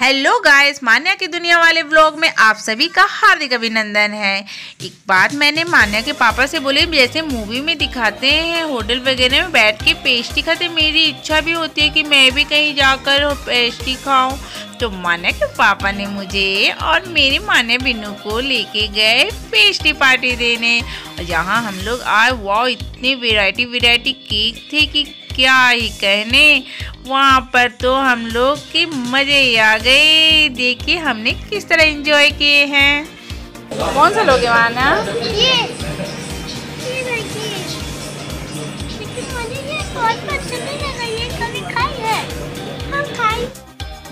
Hello guys मान्या की दुनिया वाले व्लॉग में आप सभी का हार्दिक अभिनंदन है। एक बात मैंने मान्या के पापा से बोली जैसे मूवी में दिखाते हैं होटल वगैरह में बैठ के पेस्ट्री खाते मेरी इच्छा भी होती है कि मैं भी कहीं जाकर पेस्ट्री खाऊं। तो मान्या के पापा ने मुझे और मेरी मान्या बिन्नू को लेके गए पेस्ट्री पार्टी देने। और जहाँ हम लोग आए। वाह इतनी वेराइटी वेराइटी केक थे कि क्या ही कहने। वहाँ पर तो हम लोग के मज़े आ गए। देखिए हमने किस तरह एंजॉय किए हैं। कौन सा लोगे माना ये। ये देखिए। लेकिन मुझे ये बहुत पसंद नहीं लगा ये कभी खाई है। हम खाई।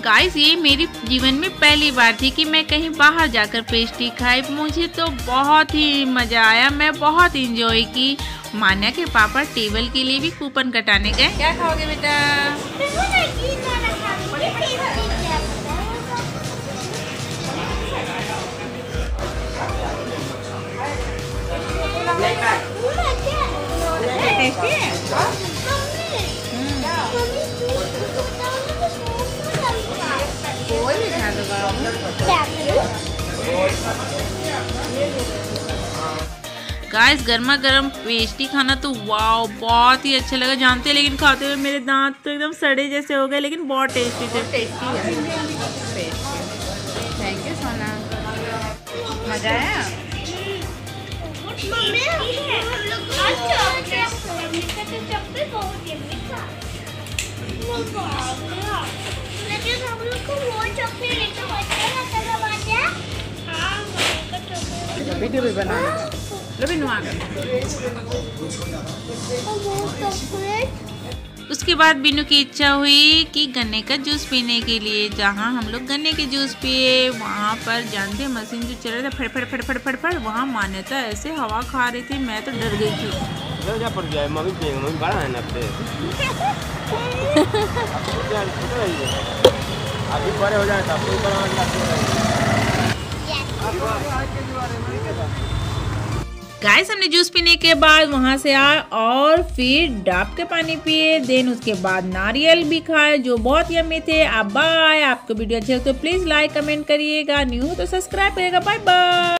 गाइस ये मेरी जीवन में पहली बार थी कि मैं कहीं बाहर जाकर पेस्ट्री खाई। मुझे तो बहुत ही मज़ा आया मैं बहुत इंजॉय की। मान्या के पापा टेबल के लिए भी कूपन कटाने गए। क्या खाओगे बेटा? टेस्टी क्या है कोई भी खा गाइस गर्मा गर्म पेस्ट्री खाना तो वाओ बहुत ही अच्छा लगा। जानते हैं लेकिन खाते हुए मेरे दांत तो एकदम सड़े जैसे हो गए लेकिन बहुत टेस्टी थे। टेस्टी है। थैंक यू सोना मज़ा आया? मम्मी हम लोग आज चॉकलेट चॉकलेट बहुत यम्मी लेकिन हम लोग को वो चॉकलेट लेकर हाँ वीडियो भी बना। उसके बाद बिन्नू की इच्छा हुई कि गन्ने का जूस पीने के लिए जहाँ हम लोग गन्ने के जूस पिए वहाँ पर जानते मशीन जो चल रहा था फड़ फड़ फड़ फड़ फड़ फड़ वहाँ मान्यता ऐसे हवा खा रही थी मैं तो डर गई थी। अभी बड़े हो जाए गाइस हमने जूस पीने के बाद वहाँ से आए और फिर डाब के पानी पिए। देन उसके बाद नारियल भी खाए, जो बहुत यमी थे। आप बाय आपको वीडियो अच्छे हो तो प्लीज़ लाइक कमेंट करिएगा। न्यू तो सब्सक्राइब करिएगा। Bye bye